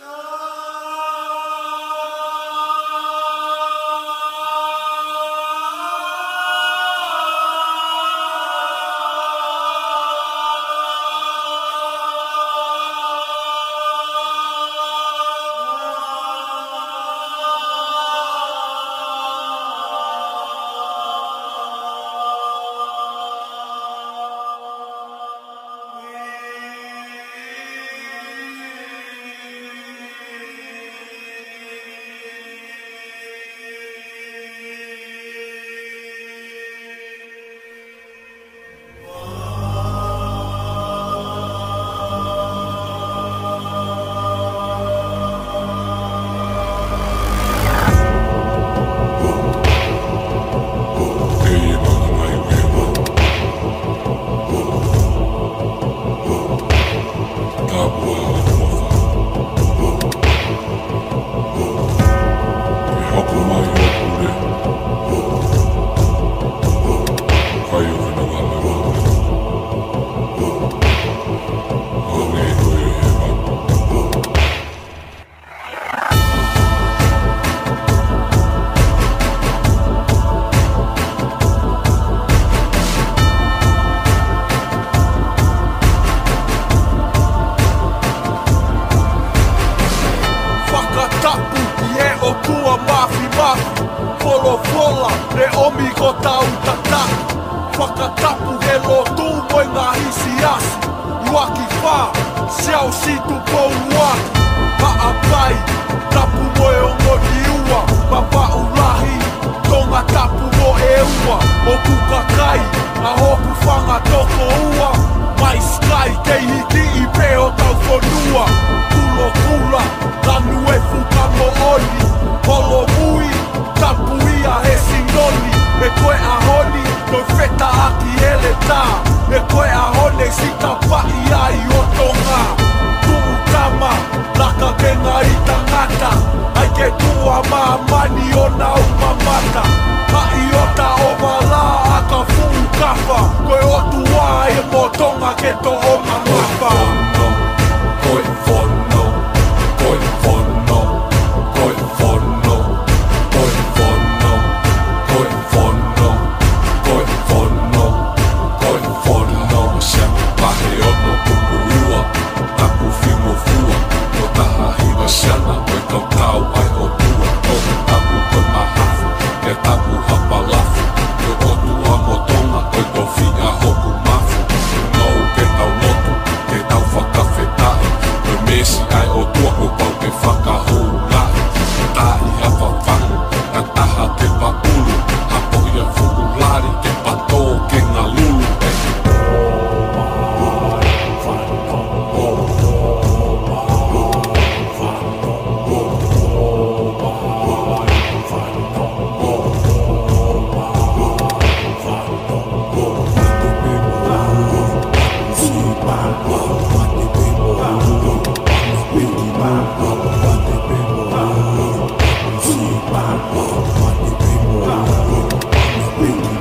Oh! fola re omi kotau tata Whakatapu he lo tū moe ngā hisi as Luaki whā, siau si tu pou keihi ti i peo tau konua Kulo kula, tanu e fukano oli Kolo mui, tapu ia he singoli E koe a honi, no feta aki ele tā E koe a hone, si ta pai ai o tonga Tuu kama, laka tenga i tangata Ai ke tua maa mani ona koe o tu wai e po tonga ke to o ma mua pa Tonga Fuck up!